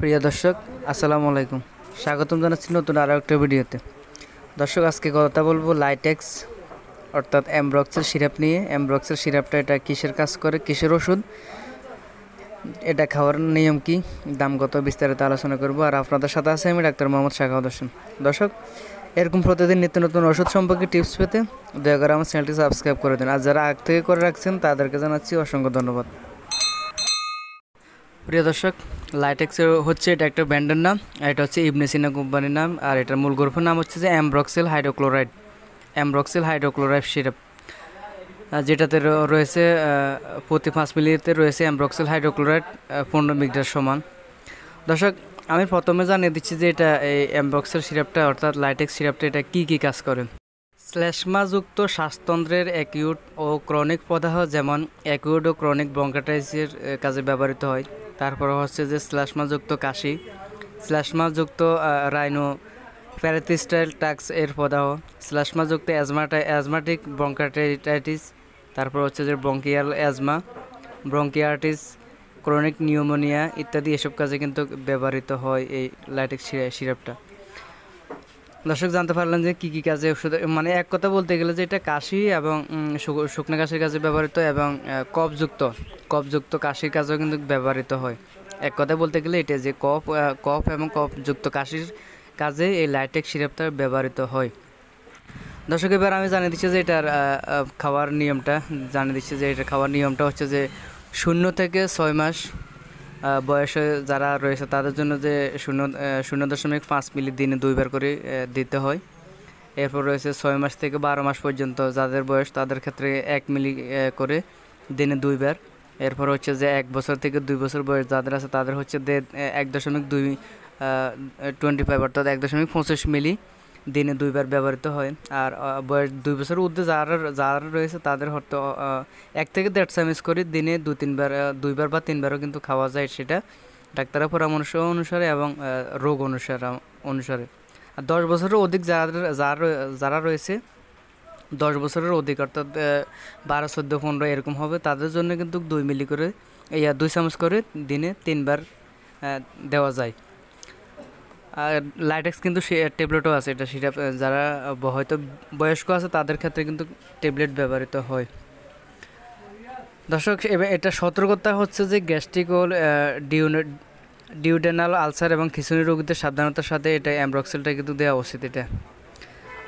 প্রিয় দর্শক, আসসালামু আলাইকুম। স্বাগতম জানাচ্ছি নতুন আরও একটা ভিডিওতে। দর্শক, আজকে কথা বলব লাইটেক্স অর্থাৎ অ্যামব্রক্সের সিরাপ নিয়ে। অ্যামব্রক্সের সিরাপটা এটা কিসের কাজ করে? কিসের ওষুধ? এটা খাওয়ার নিয়ম কি? দাম কত? বিস্তারিত আলোচনা করব। আর আপনাদের সাথে আছে আমি ডাক্তার মোহাম্মদ শাখাউদ হোসেন। দর্শক, এরকম প্রতিদিন নিত্য নতুন ওষুধ সম্পর্কে টিপস পেতে দয়া করে আমার চ্যানেলটি সাবস্ক্রাইব করে দিন। আর যারা আগ থেকে করে রাখছেন, তাদেরকে জানাচ্ছি অসংখ্য ধন্যবাদ। প্রিয় দর্শক লাইটেক্স হচ্ছে এটা একটা ব্র্যান্ডের নাম, আর এটা হচ্ছে ইবনেসিনা কোম্পানির নাম, আর এটার মূল গ্রুপের নাম হচ্ছে যে ambroxol hydrochloride ambroxol hydrochloride syrup যেটাতে রয়েছে প্রতি পাঁচ মিলিতে রয়েছে অ্যামব্রক্সেল হাইড্রোক্লোরাইড পনেরো মিটার সমান। দর্শক, আমি প্রথমে জানিয়ে দিচ্ছি যে এটা, এই অ্যামব্রক্সেল সিরাপটা অর্থাৎ লাইটেক্স সিরাপটা এটা কী কী কাজ করে? শ্লেষ্মাযুক্ত শ্বাসতন্ত্রের অ্যাকিউট ও ক্রনিক প্রদাহ যেমন অ্যাকিউট ও ক্রনিক ব্রঙ্কাটাইসের কাজে ব্যবহৃত হয়। তারপর হচ্ছে যে শ্লেষ্মাযুক্ত কাশি শ্লেষ্মাযুক্ত রাইনো, প্যারাথিস্টাইল টাক্স এর প্রদাহ শ্লেষ্মাযুক্ত অ্যাজমাটা, অ্যাজমাটিক ব্রঙ্কাটাইটিস, তারপর হচ্ছে যে bronchial asthma bronchiectasis chronic pneumonia ইত্যাদি এসব কাজে কিন্তু ব্যবহৃত হয় এই লাইটেক্স সিরাপটা। দর্শক, জানতে পারলেন যে কী কী কাজে ওষুধ মানে এক কথা বলতে গেলে যে এটা কাশি এবং শুকনো কাশির কাজে ব্যবহৃত এবং কফযুক্ত। কফযুক্ত কাশির কাজেও কিন্তু ব্যবহৃত হয়। এক কথায় বলতে গেলে এটা যে কফ কফ এবং কফযুক্ত কাশির কাজে এই লাইটেক সিরাপটা ব্যবহৃত হয়। দর্শক, এবার আমি জানিয়ে দিচ্ছি যে এটার খাওয়ার নিয়মটা, জানিয়ে দিচ্ছি যে এটার খাওয়ার নিয়মটা হচ্ছে যে শূন্য থেকে ছয় মাস বয়সে যারা রয়েছে তাদের জন্য যে শূন্য শূন্য দশমিক পাঁচ মিলি দিনে দুইবার করে দিতে হয়। এরপর রয়েছে ছয় মাস থেকে বারো মাস পর্যন্ত যাদের বয়স তাদের ক্ষেত্রে এক মিলি করে দিনে দুইবার। এরপর হচ্ছে যে এক বছর থেকে দুই বছর বয়স যাদের আছে, তাদের হচ্ছে এক দশমিক দুই টোয়েন্টি ফাইভ অর্থাৎ এক দশমিক পঁচিশ মিলি দিনে দুইবার ব্যবহৃত হয়। আর বয়স দুই বছর ঊর্ধ্বে যারা যারা রয়েছে, তাদের হয়তো এক থেকে দেড় চামচ করে দিনে দু, তিনবার দুইবার বা তিনবারও কিন্তু খাওয়া যায় সেটা ডাক্তারের পরামর্শ অনুসারে এবং রোগ অনুসারে অনুসারে। আর দশ বছরের অধিক যারা যারা যারা রয়েছে দশ বছরের অধিক অর্থাৎ বারো চোদ্দ পনেরো এরকম হবে। তাদের জন্য কিন্তু দুই মিলি করে আহ, দুই চামচ করে দিনে তিনবার দেওয়া যায়। আর লাইটেক্স কিন্তু সে ট্যাবলেটও আছে এটা সেটা যারা হয়তো বয়স্ক আছে তাদের ক্ষেত্রে কিন্তু ট্যাবলেট ব্যবহৃত হয়। দর্শক এবার এটা সতর্কতা হচ্ছে যে গ্যাস্ট্রিক ও ডিউনে ডিউডেনাল আলসার এবং খিচুনি রোগীদের সাবধানতার সাথে এটা অ্যামব্রক্সেলটা কিন্তু দেওয়া উচিত এটা।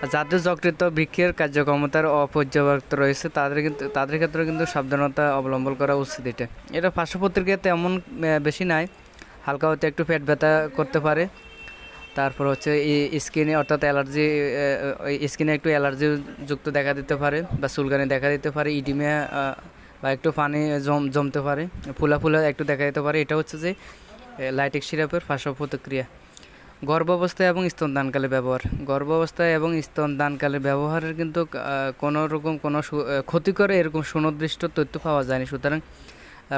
যাদের যকৃত বৃক্ষের কার্যক্ষমতার অপর্যাপ্ত রয়েছে, তাদের কিন্তু, তাদের ক্ষেত্রে কিন্তু সাবধানতা অবলম্বন করা উচিত এটা। এটা পার্শ্ব প্রতিক্রিয়া তেমন বেশি নাই। হালকা হতে একটু পেট ব্যথা করতে পারে। তারপর হচ্ছে স্কিনে, অর্থাৎ অ্যালার্জি স্কিনে একটু অ্যালার্জি যুক্ত দেখা দিতে পারে বা চুলকানি দেখা দিতে পারে ইডিমে বা একটু পানি জম, জমতে পারে, ফুলা ফুলা একটু দেখা দিতে পারে। এটা হচ্ছে যে লাইটিক সিরাপের পার্শ্ব প্রতিক্রিয়া গর্ভাবস্থায় এবং স্তনদানকালে ব্যবহার। গর্ভাবস্থায় এবং স্তনদানকালে ব্যবহারের কিন্তু কোনো রকম কোনো ক্ষতিকর এরকম সুনির্দিষ্ট তথ্য পাওয়া যায়নি। সুতরাং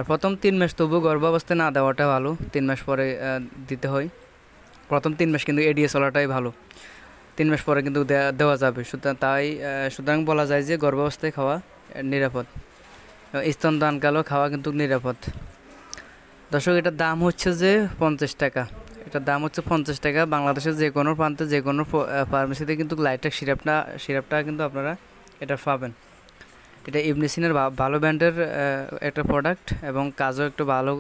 প্রথম তিন মাস তবু গর্ভাবস্থায় না দেওয়াটা ভালো। তিন মাস পরে দিতে হয়। প্রথম তিন মাস কিন্তু এড়িয়ে চলাটাই ভালো। তিন মাস পরে কিন্তু দেওয়া যাবে। সুতরাং তাই সুতরাং বলা যায় যে গর্ভাবস্থায় খাওয়া নিরাপদ। স্তনদানকালেও খাওয়া কিন্তু নিরাপদ। দর্শক, এটার দাম হচ্ছে যে পঞ্চাশ টাকা। এটার দাম হচ্ছে পঞ্চাশ টাকা। বাংলাদেশের যে কোনো প্রান্তে যে কোনো ফার্মেসিতে কিন্তু লাইটেক সিরাপটা সিরাপটা কিন্তু আপনারা এটা পাবেন। এটা ইবনেসিনের ভালো ব্র্যান্ডের একটা প্রোডাক্ট এবং কাজও একটু ভালো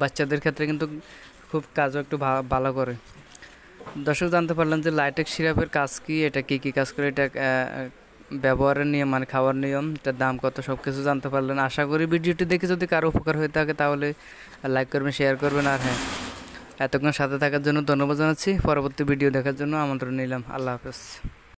বাচ্চাদের ক্ষেত্রে কিন্তু খুব কাজও একটু ভালো করে। দর্শক, জানতে পারলেন যে লাইটেক সিরাপের কাজ কি? এটা কি কি কাজ করে? এটা ব্যবহারের নিয়ম মানে খাওয়ার নিয়ম, এটার দাম কত? সব কিছু জানতে পারলেন। আশা করি ভিডিওটি দেখে যদি কারও উপকার হয়ে থাকে তাহলে লাইক করবেন শেয়ার করবেন, আর হ্যাঁ। এতক্ষণ সাথে থাকার জন্য ধন্যবাদ জানাচ্ছি। পরবর্তী ভিডিও দেখার জন্য আমন্ত্রণ নিলাম। আল্লাহ হাফেজ।